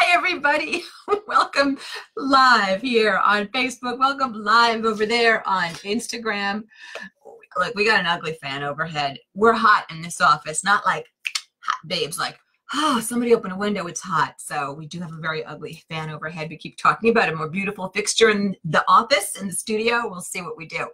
Hi, everybody. Welcome live here on Facebook. Welcome live over there on Instagram. Look, we got an ugly fan overhead. We're hot in this office, not like hot babes, like, oh, somebody open a window, it's hot. So we do have a very ugly fan overhead. We keep talking about a more beautiful fixture in the office, in the studio. We'll see what we do.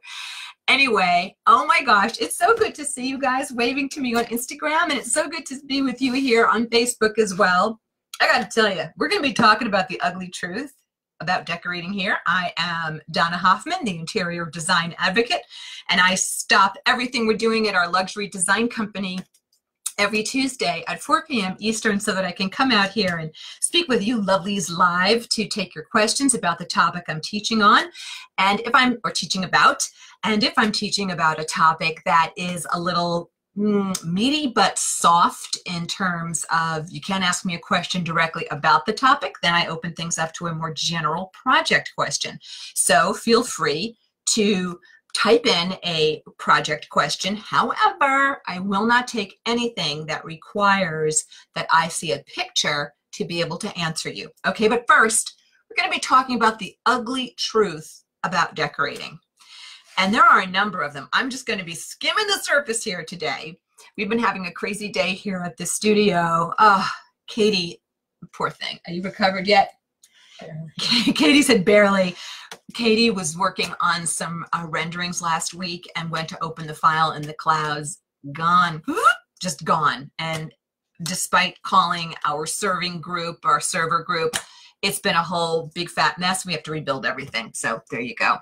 Anyway, oh my gosh, it's so good to see you guys waving to me on Instagram, and it's so good to be with you here on Facebook as well. I got to tell you, we're going to be talking about the ugly truth about decorating here. I am Donna Hoffman, the interior design advocate, and I stop everything we're doing at our luxury design company every Tuesday at 4 p.m. Eastern so that I can come out here and speak with you lovelies live to take your questions about the topic I'm teaching on and if I'm or teaching about and if I'm teaching about a topic that is a little mm, meaty but soft in terms of you can't ask me a question directly about the topic, then I open things up to a more general project question. So feel free to type in a project question. However, I will not take anything that requires that I see a picture to be able to answer you. Okay, but first, we're going to be talking about the ugly truth about decorating. And there are a number of them. I'm just going to be skimming the surface here today. We've been having a crazy day here at the studio. Oh, Katie, poor thing. Are you recovered yet? Katie said barely. Katie was working on some uh, renderings last week and went to open the file in the clouds. Gone, just gone. And despite calling our serving group, our server group, it's been a whole big fat mess. We have to rebuild everything. So there you go.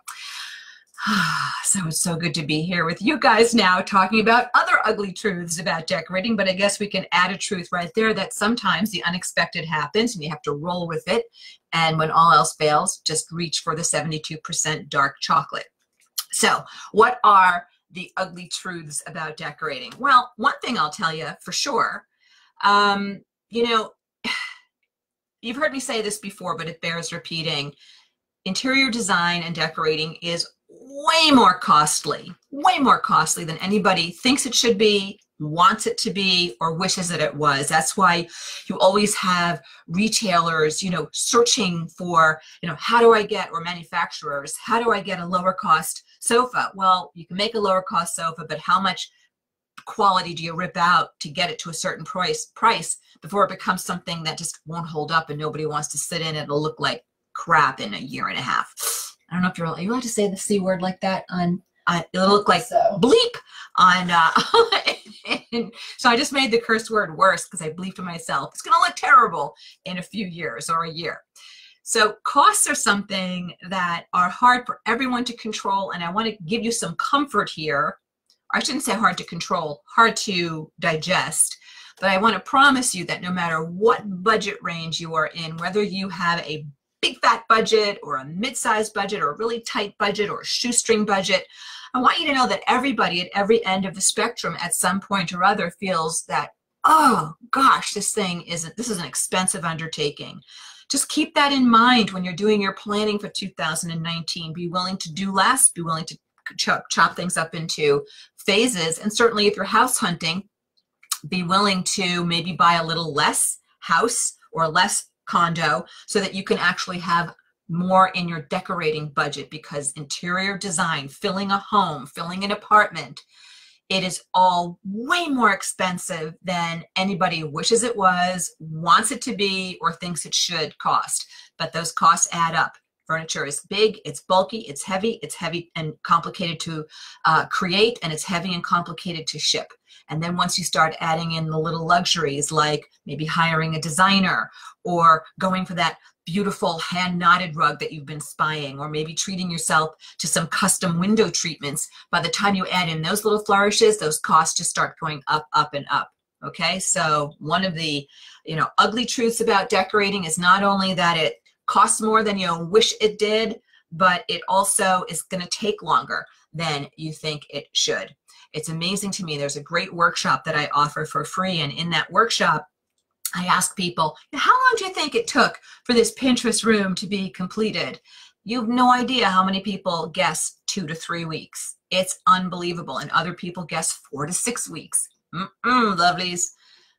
so it's so good to be here with you guys now talking about other ugly truths about decorating, but I guess we can add a truth right there that sometimes the unexpected happens and you have to roll with it. And when all else fails, just reach for the 72% dark chocolate. So what are the ugly truths about decorating? Well, one thing I'll tell you for sure, um, you know, you've heard me say this before, but it bears repeating. Interior design and decorating is way more costly, way more costly than anybody thinks it should be, wants it to be, or wishes that it was. That's why you always have retailers, you know, searching for, you know, how do I get, or manufacturers, how do I get a lower cost sofa? Well, you can make a lower cost sofa, but how much quality do you rip out to get it to a certain price price before it becomes something that just won't hold up and nobody wants to sit in it? It'll look like crap in a year and a half. I don't know if you're, you allowed to say the C word like that on, uh, it'll look like so. bleep on, uh, so I just made the curse word worse because I bleeped to myself. It's going to look terrible in a few years or a year. So costs are something that are hard for everyone to control. And I want to give you some comfort here. I shouldn't say hard to control, hard to digest. But I want to promise you that no matter what budget range you are in, whether you have a big fat budget or a mid-sized budget or a really tight budget or a shoestring budget. I want you to know that everybody at every end of the spectrum at some point or other feels that, oh gosh, this thing isn't, this is an expensive undertaking. Just keep that in mind when you're doing your planning for 2019. Be willing to do less, be willing to chop, chop things up into phases. And certainly if you're house hunting, be willing to maybe buy a little less house or less condo so that you can actually have more in your decorating budget because interior design, filling a home, filling an apartment, it is all way more expensive than anybody wishes it was, wants it to be, or thinks it should cost. But those costs add up. Furniture is big, it's bulky, it's heavy, it's heavy and complicated to uh, create, and it's heavy and complicated to ship. And then once you start adding in the little luxuries like maybe hiring a designer or going for that beautiful hand knotted rug that you've been spying or maybe treating yourself to some custom window treatments by the time you add in those little flourishes those costs just start going up up and up. Okay? So one of the you know ugly truths about decorating is not only that it costs more than you wish it did but it also is going to take longer than you think it should it's amazing to me there's a great workshop that i offer for free and in that workshop I ask people, how long do you think it took for this Pinterest room to be completed? You have no idea how many people guess two to three weeks. It's unbelievable. And other people guess four to six weeks. Mm-mm, lovelies.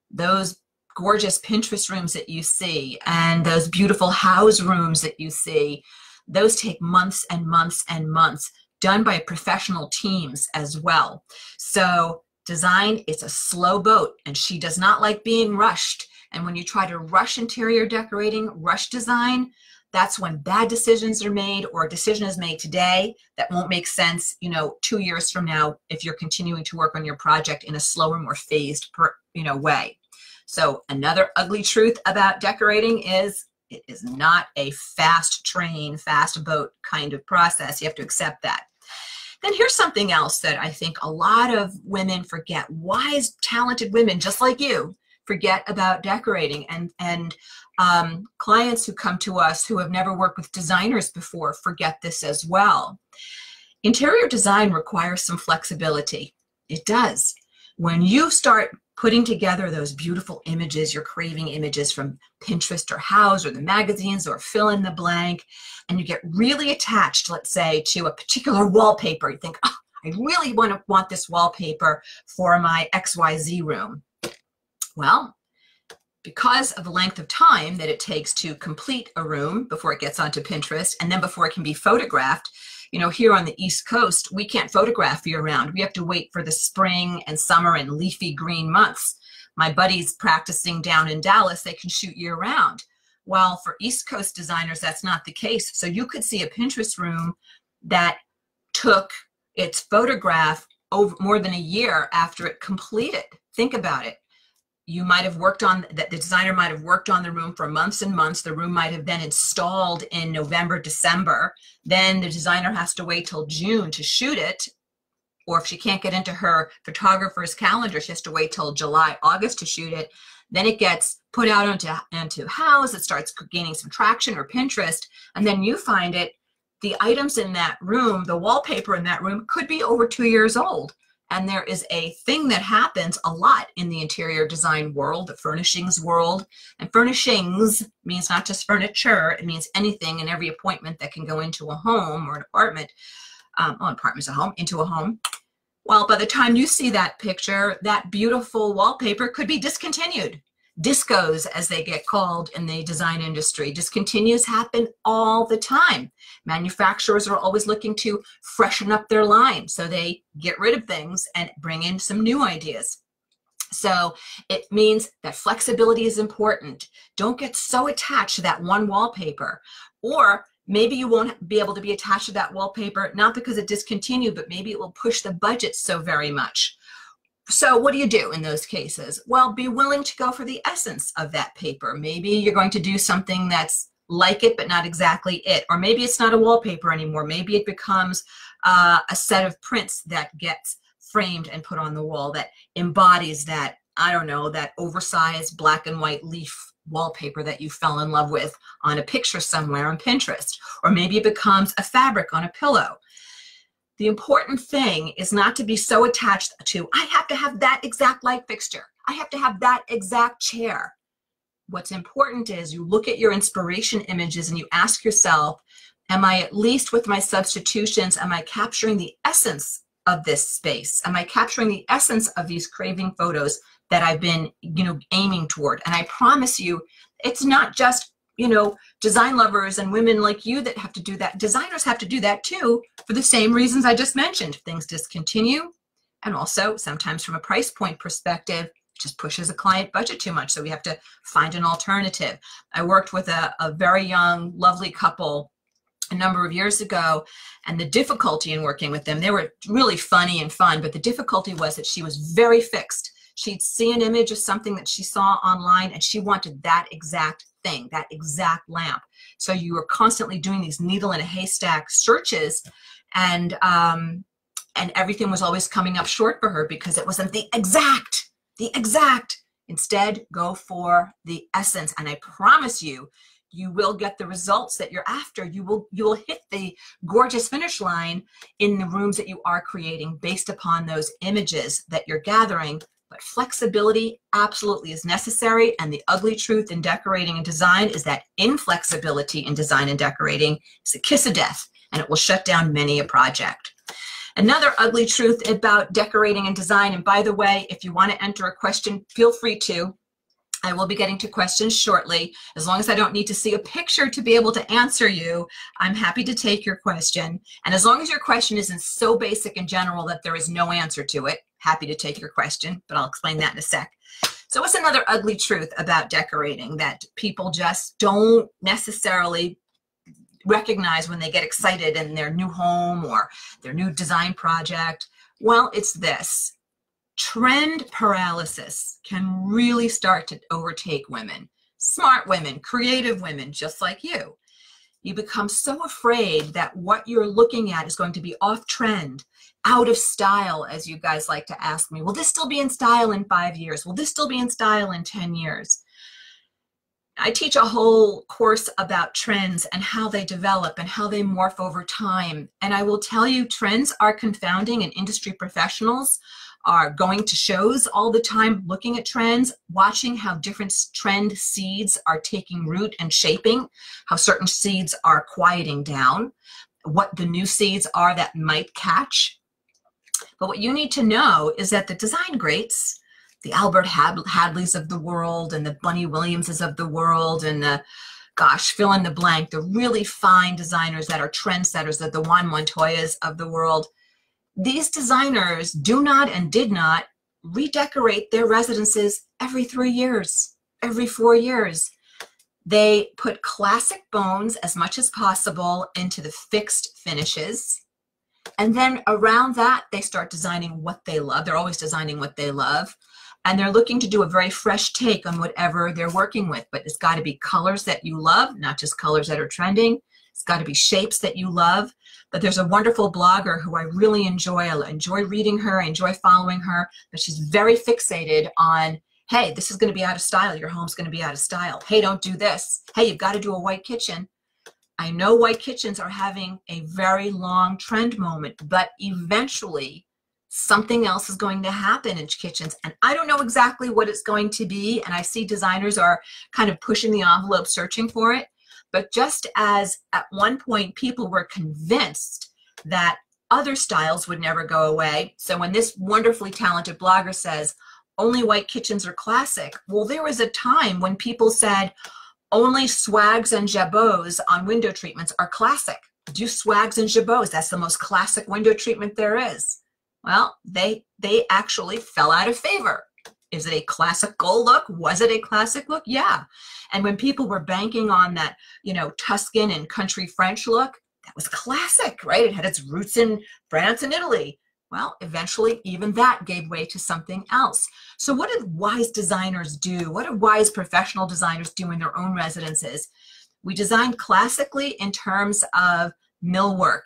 Those gorgeous Pinterest rooms that you see and those beautiful Houzz rooms that you see, those take months and months and months done by professional teams as well. So design is a slow boat and she does not like being rushed. And when you try to rush interior decorating, rush design, that's when bad decisions are made or a decision is made today that won't make sense, you know, two years from now if you're continuing to work on your project in a slower, more phased, per, you know, way. So another ugly truth about decorating is it is not a fast train, fast boat kind of process. You have to accept that. Then here's something else that I think a lot of women forget. Wise, talented women just like you forget about decorating and and um, clients who come to us who have never worked with designers before forget this as well. Interior design requires some flexibility. It does. When you start putting together those beautiful images, your craving images from Pinterest or Houzz or the magazines or fill in the blank, and you get really attached, let's say, to a particular wallpaper. You think, oh, I really want to want this wallpaper for my XYZ room. Well, because of the length of time that it takes to complete a room before it gets onto Pinterest and then before it can be photographed, you know, here on the East Coast, we can't photograph year round. We have to wait for the spring and summer and leafy green months. My buddies practicing down in Dallas, they can shoot year round. While for East Coast designers, that's not the case. So you could see a Pinterest room that took its photograph over more than a year after it completed. Think about it you might have worked on that the designer might have worked on the room for months and months. The room might have been installed in november december. Then the designer has to wait till june to shoot it. Or if she can't get into her photographer's calendar she has to wait till july august to shoot it. Then it gets put out into into Houzz. It starts gaining some traction or pinterest. And then you find it the items in that room the wallpaper in that room could be over two years old and there is a thing that happens a lot in the interior design world, the furnishings world. And furnishings means not just furniture, it means anything and every appointment that can go into a home or an apartment. Um, oh, an apartment's a home, into a home. Well, by the time you see that picture, that beautiful wallpaper could be discontinued discos as they get called in the design industry. Discontinues happen all the time. Manufacturers are always looking to freshen up their line so they get rid of things and bring in some new ideas. So it means that flexibility is important. Don't get so attached to that one wallpaper. Or maybe you won't be able to be attached to that wallpaper not because it discontinued but maybe it will push the budget so very much so what do you do in those cases? Well, be willing to go for the essence of that paper. Maybe you're going to do something that's like it, but not exactly it. Or maybe it's not a wallpaper anymore. Maybe it becomes uh, a set of prints that gets framed and put on the wall that embodies that, I don't know, that oversized black and white leaf wallpaper that you fell in love with on a picture somewhere on Pinterest. Or maybe it becomes a fabric on a pillow the important thing is not to be so attached to, I have to have that exact light fixture. I have to have that exact chair. What's important is you look at your inspiration images and you ask yourself, am I at least with my substitutions, am I capturing the essence of this space? Am I capturing the essence of these craving photos that I've been, you know, aiming toward? And I promise you, it's not just you know, design lovers and women like you that have to do that. Designers have to do that too for the same reasons I just mentioned. Things discontinue, and also sometimes from a price point perspective, just pushes a client budget too much. So we have to find an alternative. I worked with a, a very young, lovely couple a number of years ago and the difficulty in working with them they were really funny and fun but the difficulty was that she was very fixed she'd see an image of something that she saw online and she wanted that exact thing, that exact lamp. So you were constantly doing these needle in a haystack searches and um, and everything was always coming up short for her because it wasn't the exact, the exact. Instead, go for the essence. And I promise you, you will get the results that you're after. You will you will hit the gorgeous finish line in the rooms that you are creating based upon those images that you're gathering but flexibility absolutely is necessary. And the ugly truth in decorating and design is that inflexibility in design and decorating is a kiss of death, and it will shut down many a project. Another ugly truth about decorating and design, and by the way, if you want to enter a question, feel free to. I will be getting to questions shortly. As long as I don't need to see a picture to be able to answer you, I'm happy to take your question. And as long as your question isn't so basic and general that there is no answer to it, happy to take your question, but I'll explain that in a sec. So what's another ugly truth about decorating that people just don't necessarily recognize when they get excited in their new home or their new design project? Well, it's this. Trend paralysis can really start to overtake women, smart women, creative women, just like you. You become so afraid that what you're looking at is going to be off trend, out of style, as you guys like to ask me. Will this still be in style in five years? Will this still be in style in 10 years? I teach a whole course about trends and how they develop and how they morph over time. And I will tell you, trends are confounding, and industry professionals are going to shows all the time, looking at trends, watching how different trend seeds are taking root and shaping, how certain seeds are quieting down, what the new seeds are that might catch. But what you need to know is that the design greats, the Albert Hadleys of the world and the Bunny Williamses of the world and the gosh, fill in the blank, the really fine designers that are trendsetters, that the Juan Montoyas of the world. These designers do not and did not redecorate their residences every three years, every four years. They put classic bones as much as possible into the fixed finishes. And then around that, they start designing what they love. They're always designing what they love and they're looking to do a very fresh take on whatever they're working with. But it's got to be colors that you love, not just colors that are trending. It's got to be shapes that you love. But there's a wonderful blogger who I really enjoy. I enjoy reading her. I enjoy following her. But she's very fixated on, hey, this is going to be out of style. Your home's going to be out of style. Hey, don't do this. Hey, you've got to do a white kitchen. I know white kitchens are having a very long trend moment, but eventually something else is going to happen in kitchens and i don't know exactly what it's going to be and i see designers are kind of pushing the envelope searching for it but just as at one point people were convinced that other styles would never go away so when this wonderfully talented blogger says only white kitchens are classic well there was a time when people said only swags and jabots on window treatments are classic do swags and jabots that's the most classic window treatment there is well, they they actually fell out of favor. Is it a classical look? Was it a classic look? Yeah. And when people were banking on that, you know, Tuscan and country French look, that was classic, right? It had its roots in France and Italy. Well, eventually, even that gave way to something else. So, what did wise designers do? What did wise professional designers do in their own residences? We designed classically in terms of millwork,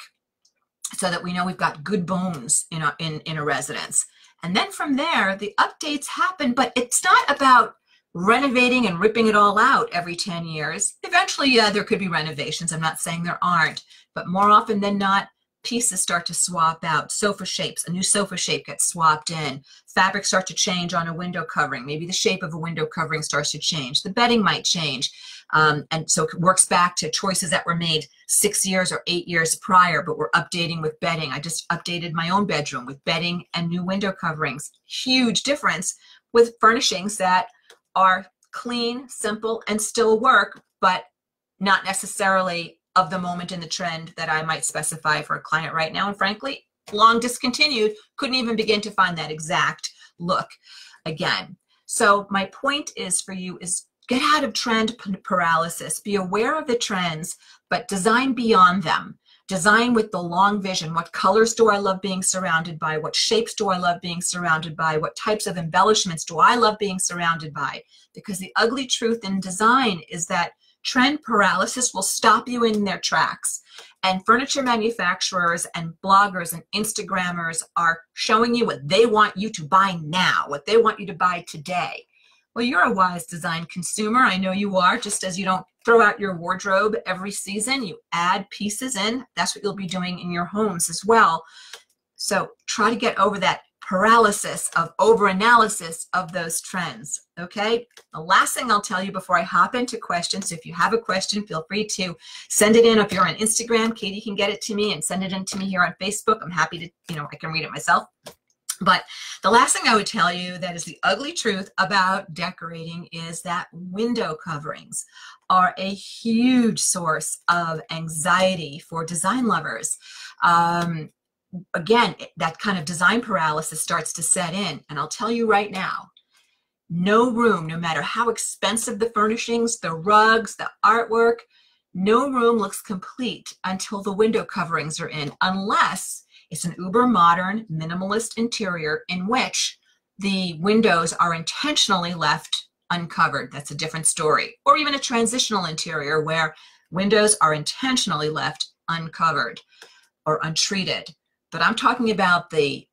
so that we know we've got good bones in a, in, in a residence. And then from there, the updates happen, but it's not about renovating and ripping it all out every 10 years. Eventually, yeah, there could be renovations. I'm not saying there aren't, but more often than not, pieces start to swap out. Sofa shapes, a new sofa shape gets swapped in. Fabrics start to change on a window covering. Maybe the shape of a window covering starts to change. The bedding might change. Um, and so it works back to choices that were made six years or eight years prior, but we're updating with bedding. I just updated my own bedroom with bedding and new window coverings. Huge difference with furnishings that are clean, simple, and still work, but not necessarily of the moment in the trend that I might specify for a client right now. And frankly, long discontinued, couldn't even begin to find that exact look again. So my point is for you is get out of trend paralysis. Be aware of the trends, but design beyond them. Design with the long vision. What colors do I love being surrounded by? What shapes do I love being surrounded by? What types of embellishments do I love being surrounded by? Because the ugly truth in design is that trend paralysis will stop you in their tracks. And furniture manufacturers and bloggers and Instagrammers are showing you what they want you to buy now, what they want you to buy today. Well, you're a wise design consumer. I know you are, just as you don't throw out your wardrobe every season, you add pieces in. That's what you'll be doing in your homes as well. So try to get over that paralysis of over-analysis of those trends, okay? The last thing I'll tell you before I hop into questions, if you have a question, feel free to send it in. If you're on Instagram, Katie can get it to me and send it in to me here on Facebook. I'm happy to, you know, I can read it myself. But the last thing I would tell you that is the ugly truth about decorating is that window coverings are a huge source of anxiety for design lovers. Um, again, that kind of design paralysis starts to set in. And I'll tell you right now, no room, no matter how expensive the furnishings, the rugs, the artwork, no room looks complete until the window coverings are in, unless it's an uber modern minimalist interior in which the windows are intentionally left uncovered. That's a different story. Or even a transitional interior where windows are intentionally left uncovered or untreated. But I'm talking about the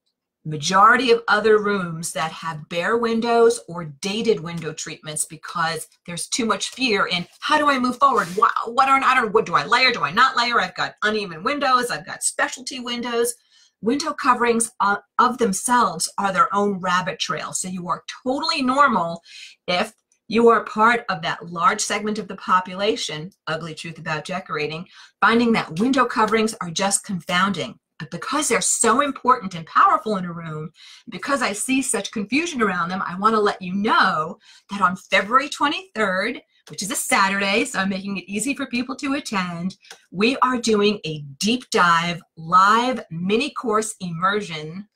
majority of other rooms that have bare windows or dated window treatments because there's too much fear in how do I move forward? What, what are I don't what do I layer? Do I not layer? I've got uneven windows. I've got specialty windows. Window coverings uh, of themselves are their own rabbit trail. So you are totally normal if you are part of that large segment of the population, ugly truth about decorating, finding that window coverings are just confounding. But because they're so important and powerful in a room, because I see such confusion around them, I want to let you know that on February 23rd, which is a Saturday, so I'm making it easy for people to attend, we are doing a deep dive live mini course immersion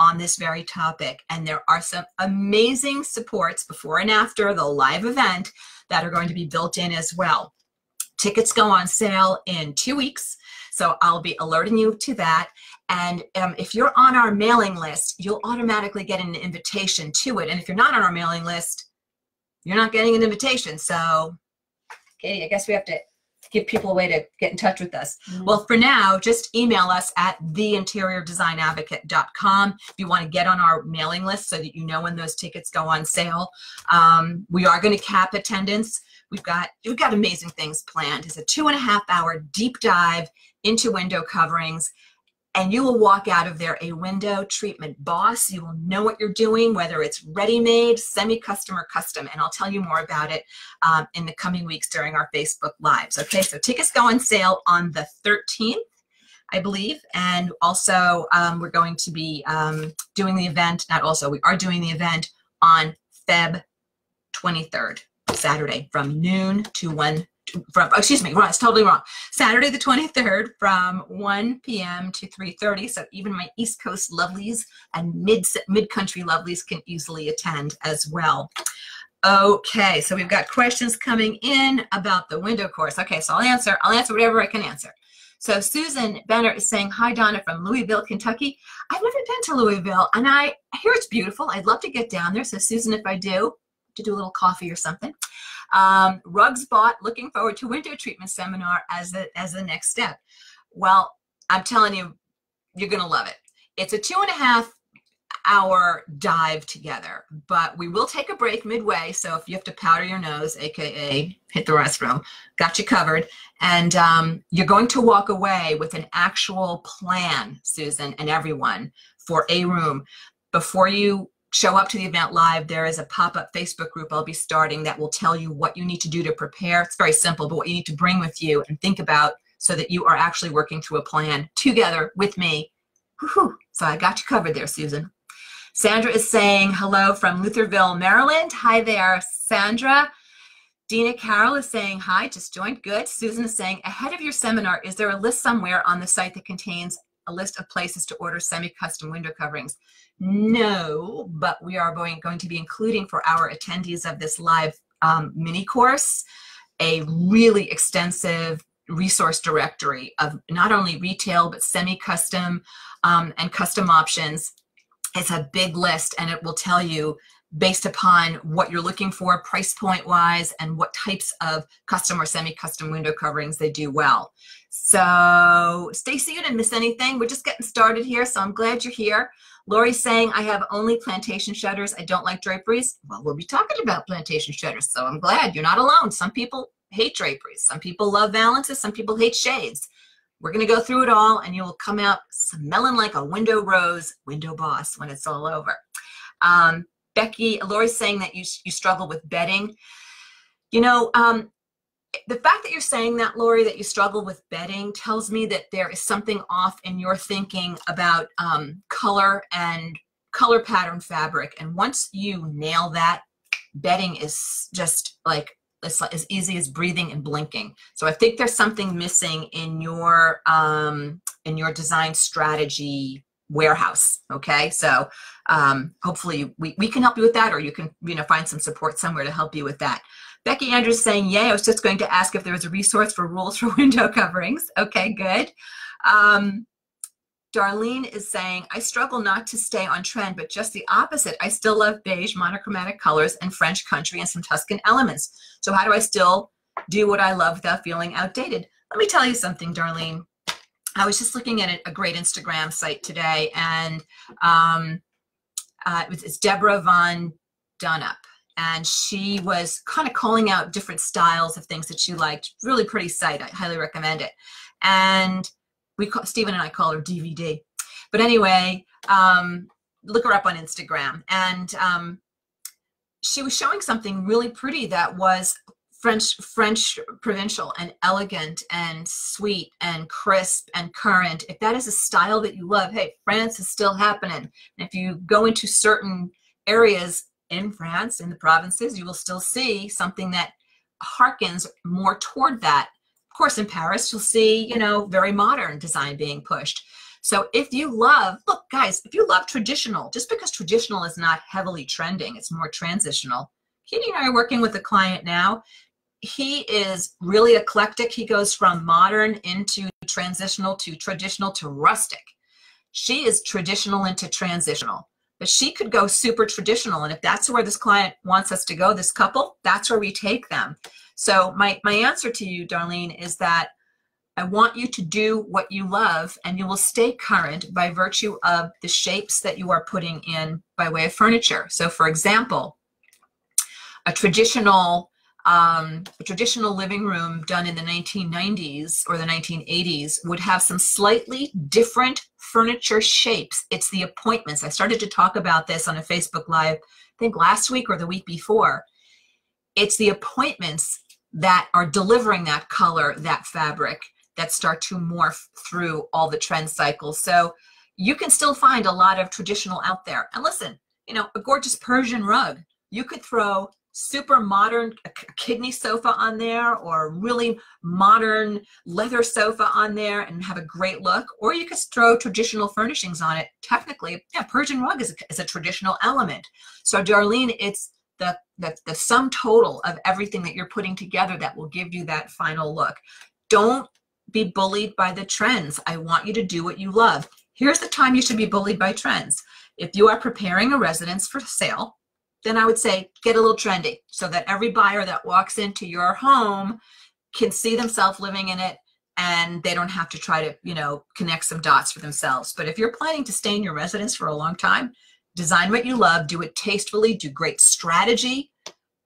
on this very topic. And there are some amazing supports before and after the live event that are going to be built in as well. Tickets go on sale in two weeks. So I'll be alerting you to that. And um, if you're on our mailing list, you'll automatically get an invitation to it. And if you're not on our mailing list, you're not getting an invitation. So, Katie, I guess we have to give people a way to get in touch with us. Mm-hmm. Well, for now, just email us at theinteriordesignadvocate.com if you want to get on our mailing list so that you know when those tickets go on sale. Um, we are going to cap attendance. We've got we've got amazing things planned. It's a two and a half hour deep dive into window coverings and you will walk out of there a window treatment boss. You will know what you're doing, whether it's ready-made, semi-custom, or custom, and I'll tell you more about it um, in the coming weeks during our Facebook Lives. Okay, so tickets go on sale on the 13th, I believe, and also um, we're going to be um, doing the event, not also, we are doing the event on Feb 23rd, Saturday, from noon to 1 from oh, excuse me wrong it's totally wrong saturday the 23rd from 1 p.m to 3.30 so even my east coast lovelies and mid mid country lovelies can easily attend as well okay so we've got questions coming in about the window course okay so i'll answer i'll answer whatever i can answer so Susan Benner is saying, hi, Donna from Louisville, Kentucky. I've never been to Louisville, and I hear it's beautiful. I'd love to get down there. So Susan, if I do, to do a little coffee or something. Um, rugs bought, looking forward to window treatment seminar as the, as the next step. Well, I'm telling you, you're going to love it. It's a two and a half hour dive together, but we will take a break midway. So if you have to powder your nose, AKA hit the restroom, got you covered. And um, you're going to walk away with an actual plan, Susan and everyone, for a room. Before you show up to the event live, there is a pop-up Facebook group I'll be starting that will tell you what you need to do to prepare. It's very simple, but what you need to bring with you and think about so that you are actually working through a plan together with me. So I got you covered there, Susan. Sandra is saying hello from Lutherville, Maryland. Hi there, Sandra. Dina Carroll is saying hi, just joined. Good. Susan is saying, ahead of your seminar, is there a list somewhere on the site that contains a list of places to order semi-custom window coverings? No, but we are going, going to be including for our attendees of this live um, mini course a really extensive resource directory of not only retail but semi-custom um, and custom options. It's a big list and it will tell you based upon what you're looking for price point wise and what types of custom or semi-custom window coverings they do well. So Stacy, you didn't miss anything. We're just getting started here, so I'm glad you're here. Lori's saying, I have only plantation shutters. I don't like draperies. Well, we'll be talking about plantation shutters, so I'm glad you're not alone. Some people hate draperies. Some people love valances. Some people hate shades. We're going to go through it all, and you will come out smelling like a window rose window boss when it's all over. Um, Becky, Lori's saying that you, you struggle with bedding. You know, um, the fact that you're saying that, Lori, that you struggle with bedding tells me that there is something off in your thinking about um, color and color pattern fabric. And once you nail that, bedding is just like it's as easy as breathing and blinking. So I think there's something missing in your um, in your design strategy warehouse. Okay, so um, hopefully we, we can help you with that, or you can you know find some support somewhere to help you with that. Becky Andrews saying, "Yay!" I was just going to ask if there was a resource for rules for window coverings. Okay, good. Um, Darlene is saying, I struggle not to stay on trend, but just the opposite. I still love beige, monochromatic colors, and French country and some Tuscan elements. So, how do I still do what I love without feeling outdated? Let me tell you something, Darlene. I was just looking at a great Instagram site today, and um, uh, it's Deborah Von Dunup. And she was kind of calling out different styles of things that she liked. Really pretty site. I highly recommend it. And we call, Stephen and I call her DVD. But anyway, um, look her up on Instagram. And um, she was showing something really pretty that was French French provincial and elegant and sweet and crisp and current. If that is a style that you love, hey, France is still happening. And if you go into certain areas in France, in the provinces, you will still see something that harkens more toward that of course, in Paris, you'll see, you know, very modern design being pushed. So if you love, look, guys, if you love traditional, just because traditional is not heavily trending, it's more transitional. Katie and I are working with a client now. He is really eclectic. He goes from modern into transitional to traditional to rustic. She is traditional into transitional, but she could go super traditional. And if that's where this client wants us to go, this couple, that's where we take them. So my, my answer to you, Darlene, is that I want you to do what you love and you will stay current by virtue of the shapes that you are putting in by way of furniture. So for example, a traditional um, a traditional living room done in the 1990s or the 1980s would have some slightly different furniture shapes. It's the appointments. I started to talk about this on a Facebook Live, I think last week or the week before. It's the appointments that are delivering that color, that fabric, that start to morph through all the trend cycles. So you can still find a lot of traditional out there. And listen, you know, a gorgeous Persian rug, you could throw super modern kidney sofa on there or really modern leather sofa on there and have a great look or you could throw traditional furnishings on it technically yeah persian rug is a, is a traditional element so darlene it's the, the, the sum total of everything that you're putting together that will give you that final look. Don't be bullied by the trends. I want you to do what you love. Here's the time you should be bullied by trends. If you are preparing a residence for sale, then I would say get a little trendy so that every buyer that walks into your home can see themselves living in it and they don't have to try to, you know, connect some dots for themselves. But if you're planning to stay in your residence for a long time, design what you love, do it tastefully, do great strategy,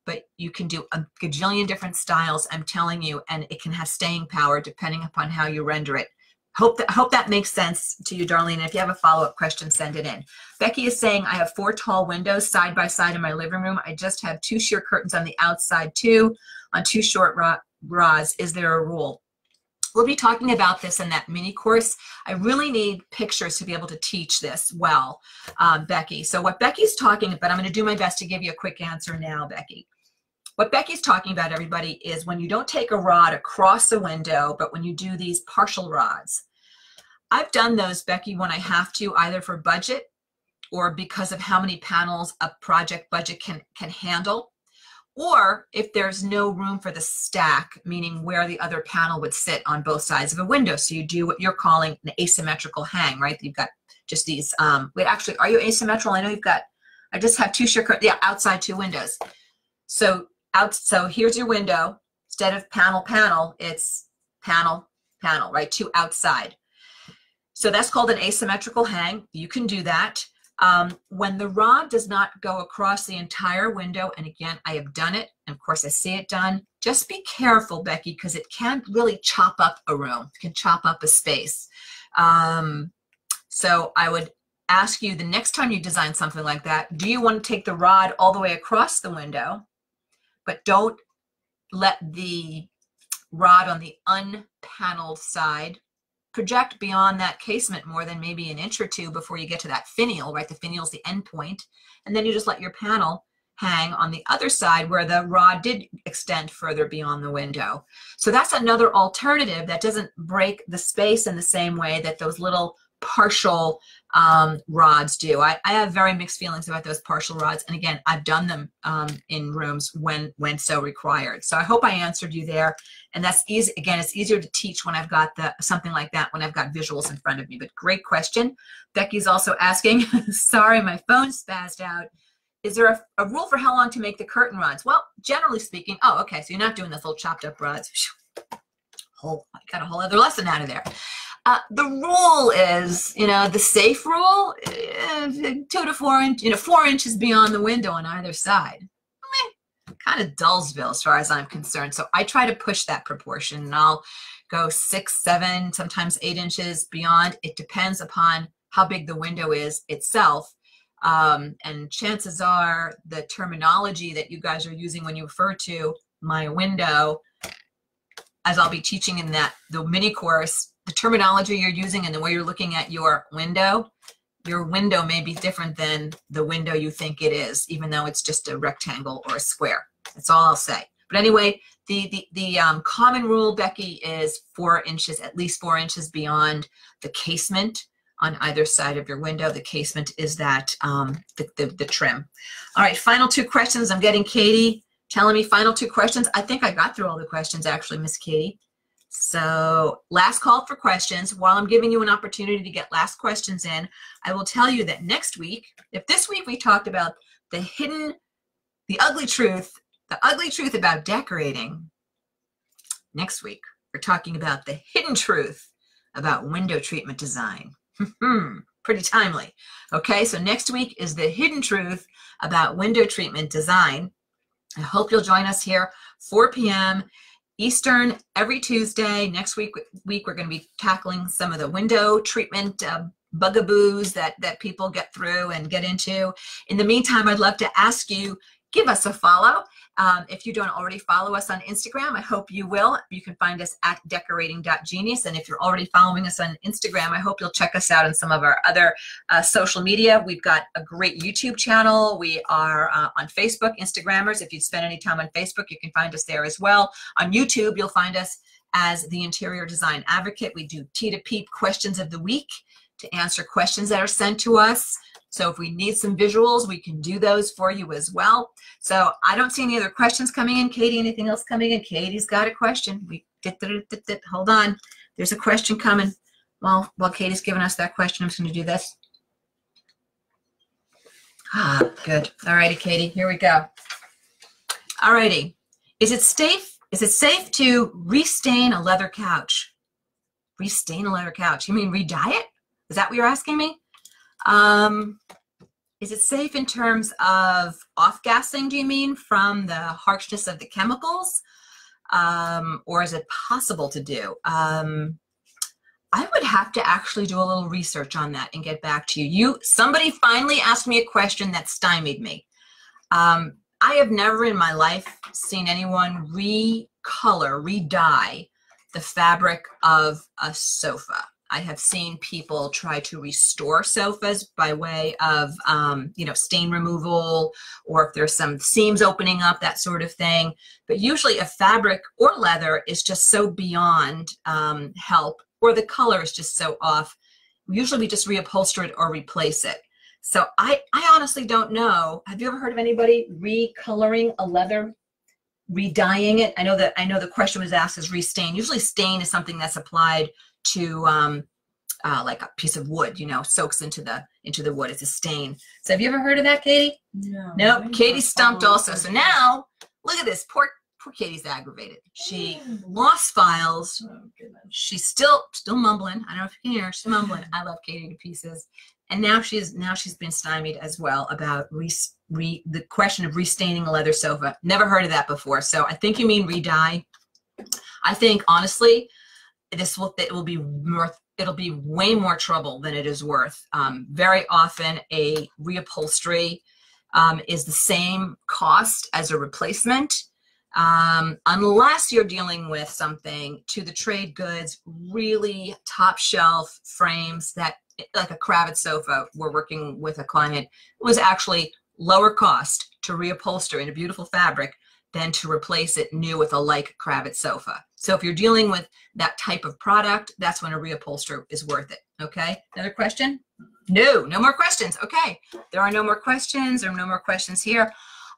but you can do a gajillion different styles, I'm telling you, and it can have staying power depending upon how you render it. Hope that, hope that makes sense to you, Darlene. If you have a follow-up question, send it in. Becky is saying, I have four tall windows side by side in my living room. I just have two sheer curtains on the outside too, on two short bras. Is there a rule? We'll be talking about this in that mini course. I really need pictures to be able to teach this well, um, Becky. So what Becky's talking about, I'm going to do my best to give you a quick answer now, Becky. What Becky's talking about, everybody, is when you don't take a rod across the window, but when you do these partial rods. I've done those, Becky, when I have to, either for budget or because of how many panels a project budget can, can handle or if there's no room for the stack, meaning where the other panel would sit on both sides of a window. So you do what you're calling an asymmetrical hang, right? You've got just these, um, wait, actually, are you asymmetrical? I know you've got, I just have two sheer, yeah, outside two windows. So out, so here's your window. Instead of panel, panel, it's panel, panel, right? Two outside. So that's called an asymmetrical hang. You can do that. Um, when the rod does not go across the entire window, and again, I have done it, and of course I see it done, just be careful, Becky, because it can really chop up a room, it can chop up a space. Um, so I would ask you the next time you design something like that, do you want to take the rod all the way across the window, but don't let the rod on the unpaneled side project beyond that casement more than maybe an inch or two before you get to that finial, right? The finial is the end point. And then you just let your panel hang on the other side where the rod did extend further beyond the window. So that's another alternative that doesn't break the space in the same way that those little partial um, rods do. I, I, have very mixed feelings about those partial rods. And again, I've done them um, in rooms when, when so required. So I hope I answered you there. And that's easy. Again, it's easier to teach when I've got the something like that, when I've got visuals in front of me. But great question. Becky's also asking, sorry, my phone spazzed out. Is there a, a rule for how long to make the curtain rods? Well, generally speaking, oh, okay, so you're not doing those little chopped up rods. Whole, I got a whole other lesson out of there. Uh, the rule is, you know, the safe rule, uh, two to four inch, you know, four inches beyond the window on either side. kind of Dullsville as far as I'm concerned. So I try to push that proportion and I'll go six, seven, sometimes eight inches beyond. It depends upon how big the window is itself. Um, and chances are the terminology that you guys are using when you refer to my window, as I'll be teaching in that the mini course, the terminology you're using and the way you're looking at your window, your window may be different than the window you think it is, even though it's just a rectangle or a square. That's all I'll say. But anyway, the, the, the um, common rule, Becky, is four inches, at least four inches beyond the casement on either side of your window. The casement is that, um, the, the, the trim. All right, final two questions. I'm getting Katie telling me final two questions. I think I got through all the questions, actually, Miss Katie. So last call for questions. While I'm giving you an opportunity to get last questions in, I will tell you that next week, if this week we talked about the hidden, the ugly truth, the ugly truth about decorating, next week we're talking about the hidden truth about window treatment design. Hmm, pretty timely. Okay, so next week is the hidden truth about window treatment design. I hope you'll join us here 4 p.m. Eastern every Tuesday. Next week, week we're going to be tackling some of the window treatment uh, bugaboos that, that people get through and get into. In the meantime, I'd love to ask you, give us a follow. Um, if you don't already follow us on Instagram, I hope you will. You can find us at decorating.genius. And if you're already following us on Instagram, I hope you'll check us out on some of our other uh, social media. We've got a great YouTube channel. We are uh, on Facebook, Instagrammers. If you spend any time on Facebook, you can find us there as well. On YouTube, you'll find us as the Interior Design Advocate. We do T to Peep questions of the week to answer questions that are sent to us. So if we need some visuals, we can do those for you as well. So I don't see any other questions coming in. Katie, anything else coming in? Katie's got a question. We Hold on. There's a question coming. Well, while Katie's giving us that question, I'm just going to do this. Ah, good. All righty, Katie, here we go. All righty. Is it safe? Is it safe to restain a leather couch? Restain a leather couch? You mean re-dye it? Is that what you're asking me? Um, is it safe in terms of off-gassing, do you mean, from the harshness of the chemicals? Um, or is it possible to do? Um, I would have to actually do a little research on that and get back to you. You, somebody finally asked me a question that stymied me. Um, I have never in my life seen anyone recolor, re-dye the fabric of a sofa. I have seen people try to restore sofas by way of, um, you know, stain removal or if there's some seams opening up, that sort of thing. But usually a fabric or leather is just so beyond um, help or the color is just so off. Usually we just reupholster it or replace it. So I, I honestly don't know. Have you ever heard of anybody recoloring a leather redying it. I know that I know the question was asked as restain. Usually stain is something that's applied to um, uh, like a piece of wood, you know, soaks into the into the wood. It's a stain. So have you ever heard of that, Katie? No. Nope. Katie stumped also. So now look at this. Poor poor Katie's aggravated. She lost files. Oh. She's still still mumbling. I don't know if you can hear her. She's mumbling. I love Katie to pieces. And now she's now she's been stymied as well about re, re the question of restaining a leather sofa. Never heard of that before. So I think you mean re-dye. I think honestly, this will it will be worth it'll be way more trouble than it is worth. Um, very often, a reupholstery um, is the same cost as a replacement. Um, unless you're dealing with something to the trade goods, really top shelf frames that, like a Kravet sofa, we're working with a client, it was actually lower cost to reupholster in a beautiful fabric than to replace it new with a like Kravet sofa. So if you're dealing with that type of product, that's when a reupholster is worth it. Okay. Another question? No, no more questions. Okay. There are no more questions. There are no more questions here.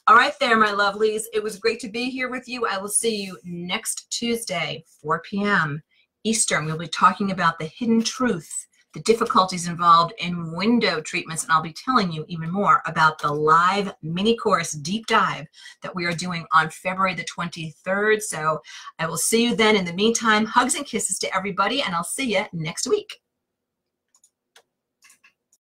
All right, there, my lovelies. It was great to be here with you. I will see you next Tuesday, 4 p.m. Eastern. We'll be talking about the hidden truth, the difficulties involved in window treatments, and I'll be telling you even more about the live mini course deep dive that we are doing on February the 23rd. So I will see you then. In the meantime, hugs and kisses to everybody, and I'll see you next week.